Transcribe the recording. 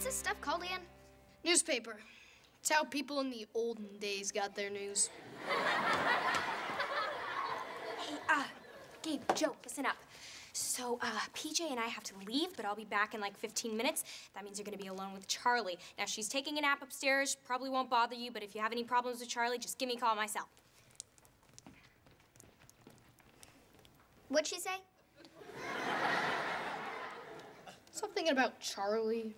What's this stuff called again? Newspaper. It's how people in the olden days got their news. Hey, uh, Gabe, Jo, listen up. So, uh, PJ and I have to leave, but I'll be back in like 15 minutes. That means you're gonna be alone with Charlie. Now, she's taking a nap upstairs, probably won't bother you, but if you have any problems with Charlie, just give me a call myself. What'd she say? Something about Charlie.